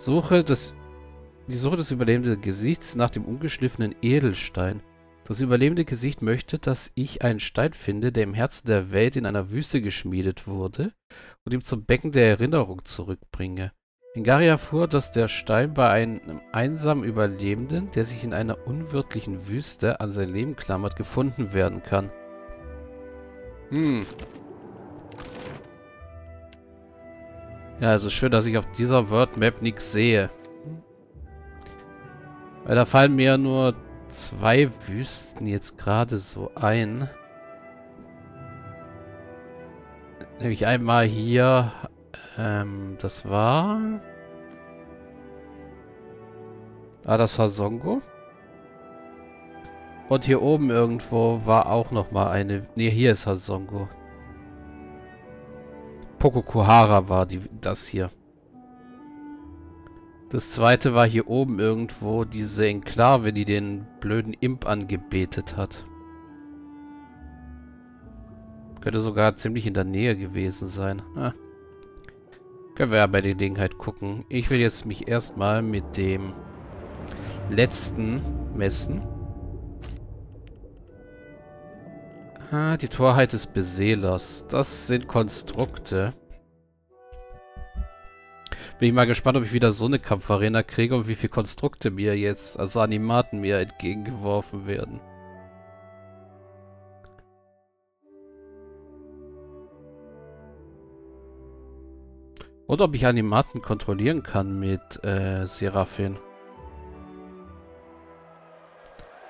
Suche des... Die Suche des überlebenden Gesichts nach dem ungeschliffenen Edelstein. Das überlebende Gesicht möchte, dass ich einen Stein finde, der im Herzen der Welt in einer Wüste geschmiedet wurde und ihm zum Becken der Erinnerung zurückbringe. Ingari erfuhr, dass der Stein bei einem einsamen Überlebenden, der sich in einer unwirtlichen Wüste an sein Leben klammert, gefunden werden kann. Hm. Ja, also schön, dass ich auf dieser World Map nichts sehe. Weil da fallen mir nur zwei Wüsten jetzt gerade so ein. Nämlich einmal hier, ähm, das war... Ah, das war Songo. Und hier oben irgendwo war auch noch mal eine... Ne, hier ist Hasongo. Pokokuhara war die, das hier. Das zweite war hier oben irgendwo diese Enklave, die den blöden Imp angebetet hat. Könnte sogar ziemlich in der Nähe gewesen sein. Ah. Können wir ja bei der Gelegenheit gucken. Ich will jetzt mich erstmal mit dem letzten messen. Ah, die Torheit des Beseelers. Das sind Konstrukte. Bin ich mal gespannt, ob ich wieder so eine Kampfarena kriege und wie viele Konstrukte mir jetzt, also Animaten mir entgegengeworfen werden. Oder ob ich Animaten kontrollieren kann mit äh, Seraphin.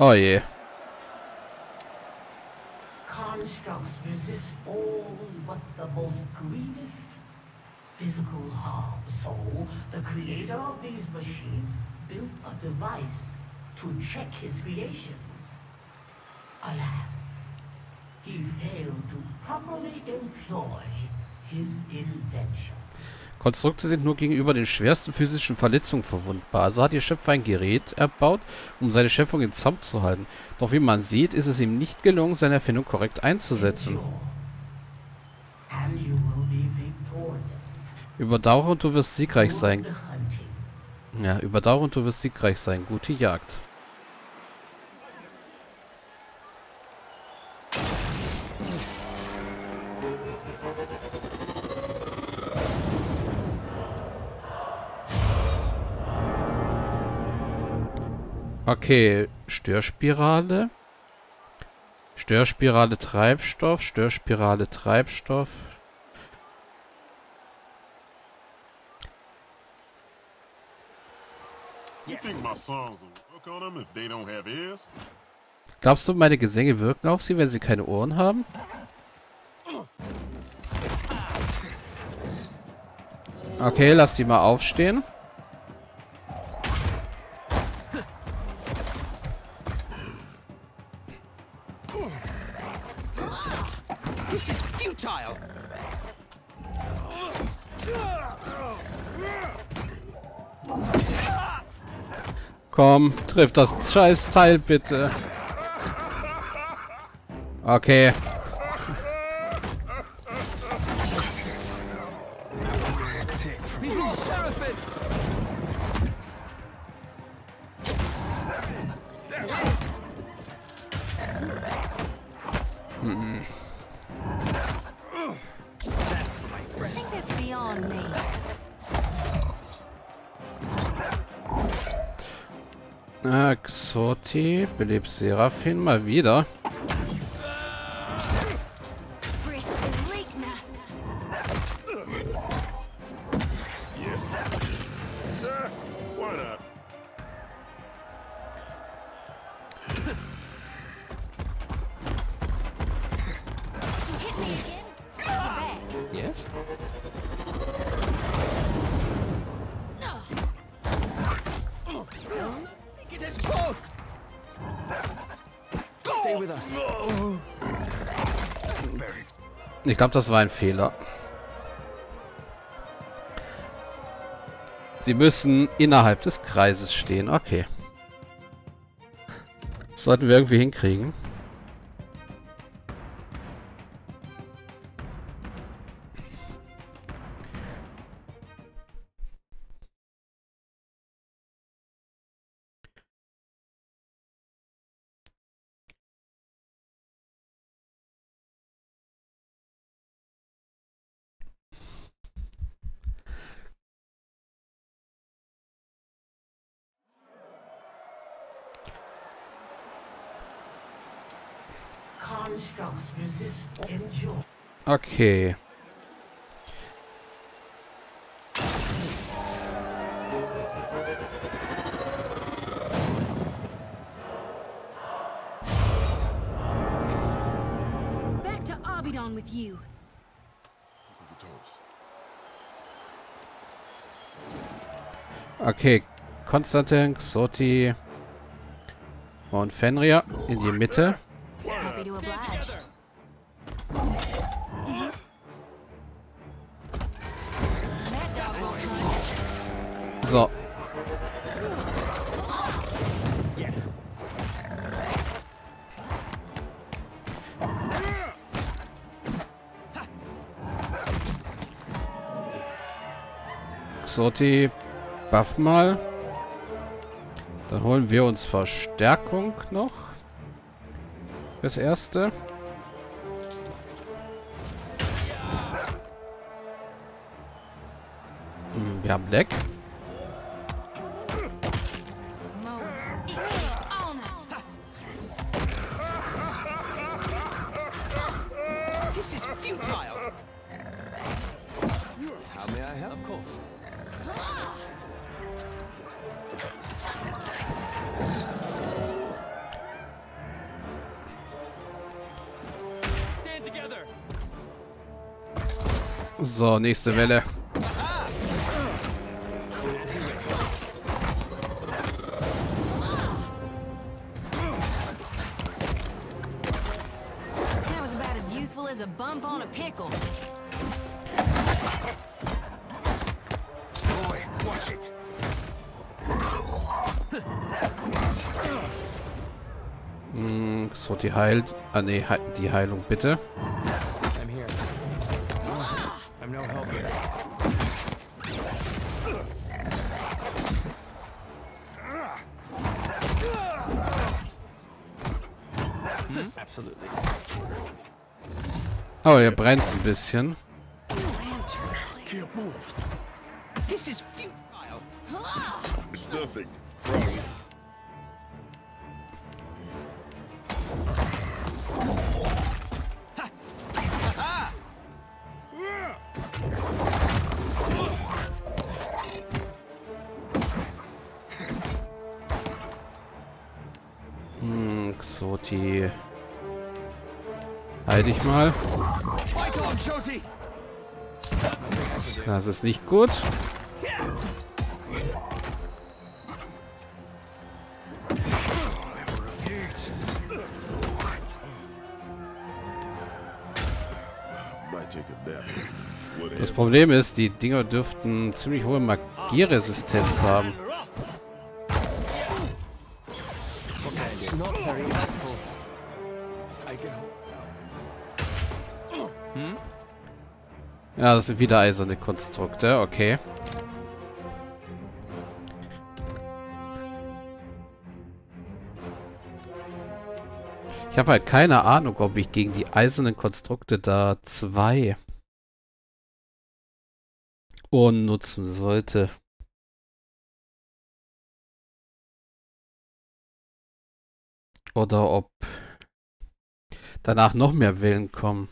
Oh je. Constructs resist all but the most grievous physical harm. So, the creator of these machines built a device to check his creations. Alas, he failed to properly employ his invention. Konstrukte sind nur gegenüber den schwersten physischen Verletzungen verwundbar. Also hat ihr Schöpfer ein Gerät erbaut, um seine Schöpfung in Zaum zu halten. Doch wie man sieht, ist es ihm nicht gelungen, seine Erfindung korrekt einzusetzen. Überdauere und du wirst siegreich sein. Ja, überdauere und du wirst siegreich sein. Gute Jagd. Okay, Störspirale. Störspirale Treibstoff, Störspirale Treibstoff, Glaubst du, meine Gesänge wirken auf sie, wenn sie keine Ohren haben? Okay, lass die mal aufstehen. Komm, triff das scheiß Teil bitte. Okay. Axoti, belebt Seraphin mal wieder. Ich glaube, das war ein Fehler. Sie müssen innerhalb des Kreises stehen. Okay. sollten wir irgendwie hinkriegen. Okay. Back to Abidon with you. Okay. Konstantin, Xoti und Fenrir in die Mitte. Happy to oblige. So. Xoti, buff mal. Dann holen wir uns Verstärkung noch. Das erste. Wir haben Black. Boy, watch it. Hm, Xoti heilt. Ah, nee, hei- die Heilung bitte. Hmm? Absolutely. Oh, ihr brennt ein bisschen. This is futile. It's nothing. Frog. Hm, Xoti. Heil dich mal. Das ist nicht gut. Das Problem ist, die Dinger dürften ziemlich hohe Magieresistenz haben. Not very helpful. I can Ja, das sind wieder eiserne Konstrukte. Okay. Ich habe halt keine Ahnung, ob ich gegen die eisernen Konstrukte da zwei Ohren nutzen sollte. Oder ob danach noch mehr Wellen kommen.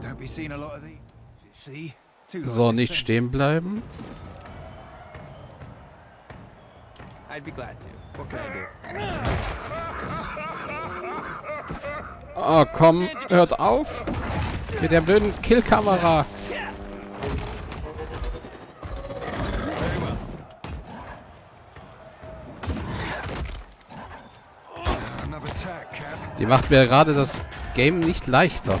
Don't be seeing a lot of these. See? So, nicht stehen bleiben. Oh, komm, hört auf. Mit der blöden Killkamera. Die macht mir gerade das Game nicht leichter.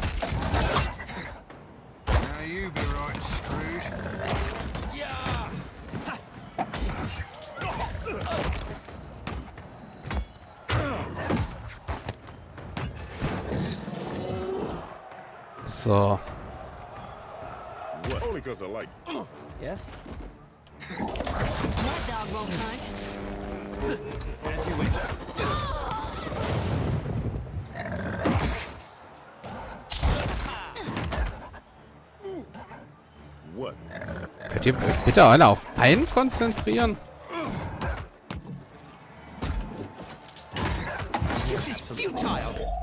So. What? Only because I like you. Yes? That dog won't hunt. Könnt ihr euch bitte alle auf einen konzentrieren?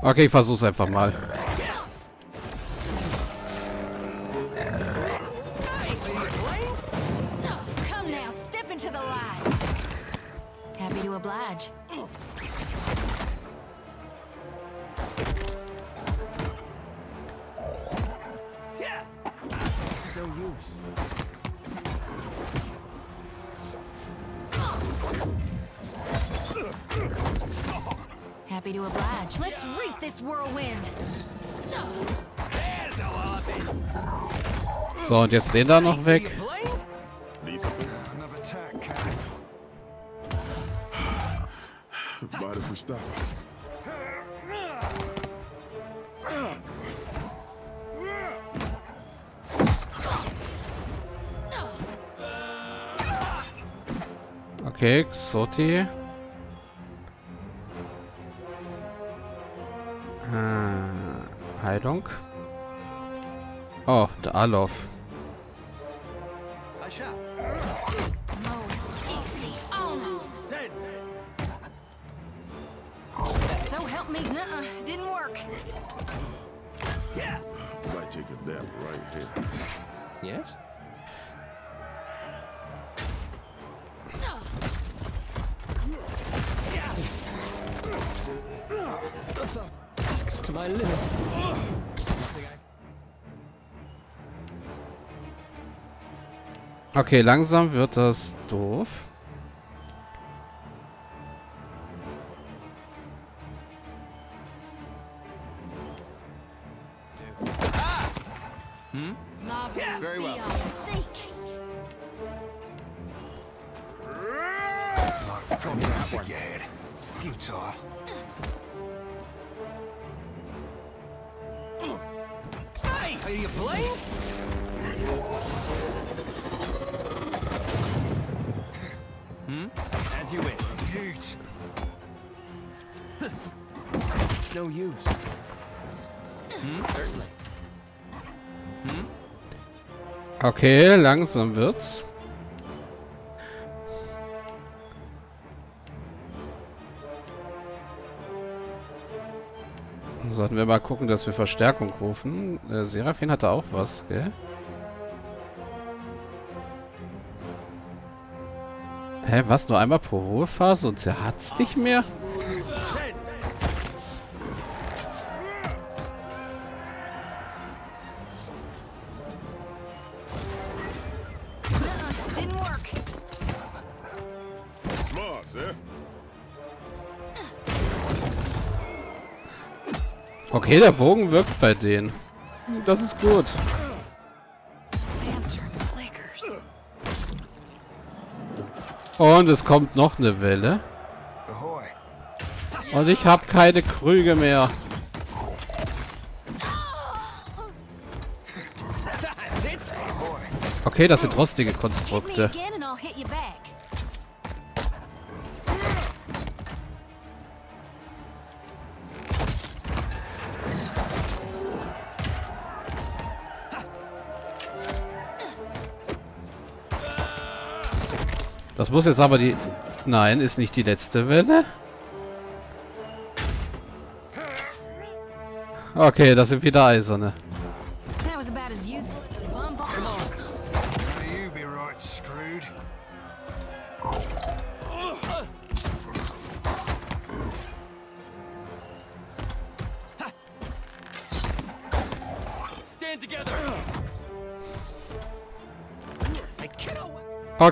Okay, ich versuch's einfach mal. No use. Happy to oblige. Let's reap this whirlwind. So, und jetzt den da noch weg. Something? Cake, Soti. Uh, Heilung. Oh, der Alof. So help me, nuh didn't work. Yeah. Might take a nap right here. Yes? To my limit. Okay, langsam wird das doof. Love Very well. From that one. Futile. Are you blind? Hmm? As you wish. Ute. It's no use. Hmm? Certainly. Okay, langsam wird's. Sollten wir mal gucken, dass wir Verstärkung rufen. Äh, Seraphin hatte auch was, gell? Hä, was? Nur einmal pro Ruhephase und der hat's nicht mehr? Nuh-uh. Didn't work. Smart, sir. Okay, der Bogen wirkt bei denen. Das ist gut. Und es kommt noch eine Welle. Und ich habe keine Krüge mehr. Okay, das sind rostige Konstrukte. Das muss jetzt aber die... Nein, ist nicht die letzte Welle. Okay, das sind wieder Eiserne.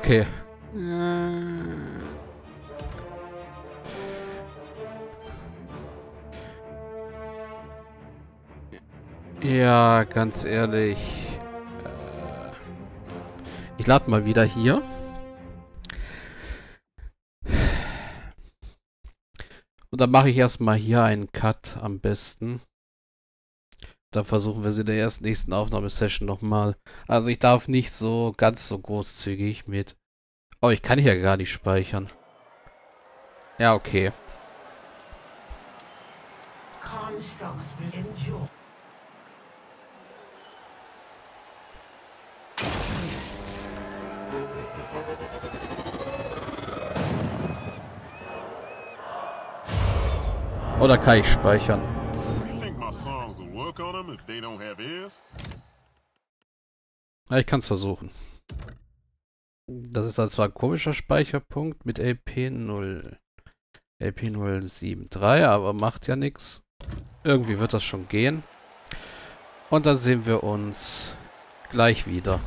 That Ganz ehrlich. Äh, ich lade mal wieder hier. Und dann mache ich erstmal hier einen Cut am besten. Dann versuchen wir es in der ersten nächsten Aufnahmesession nochmal. Also ich darf nicht so ganz so großzügig mit Oh, ich kann hier gar nicht speichern. Ja, okay. Constructs will endure. Oder kann ich speichern? Ja, ich kann es versuchen. Das ist also zwar ein komischer Speicherpunkt mit LP0. LP073, aber macht ja nichts. Irgendwie wird das schon gehen. Und dann sehen wir uns gleich wieder.